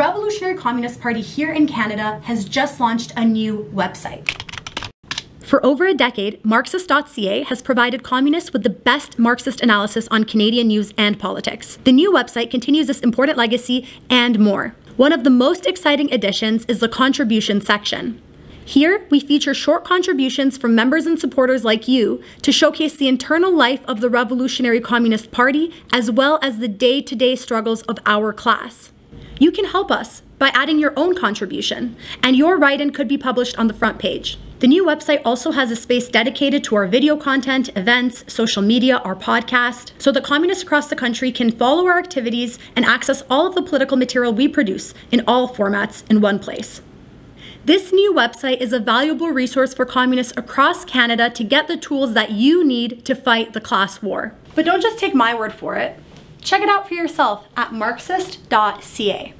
Revolutionary Communist Party here in Canada has just launched a new website. For over a decade, Marxist.ca has provided communists with the best Marxist analysis on Canadian news and politics. The new website continues this important legacy and more. One of the most exciting additions is the contribution section. Here, we feature short contributions from members and supporters like you to showcase the internal life of the Revolutionary Communist Party as well as the day to day struggles of our class. You can help us by adding your own contribution, and your write in could be published on the front page. The new website also has a space dedicated to our video content, events, social media, our podcast, so that communists across the country can follow our activities and access all of the political material we produce in all formats in one place. This new website is a valuable resource for communists across Canada to get the tools that you need to fight the class war. But don't just take my word for it. Check it out for yourself at marxist.ca.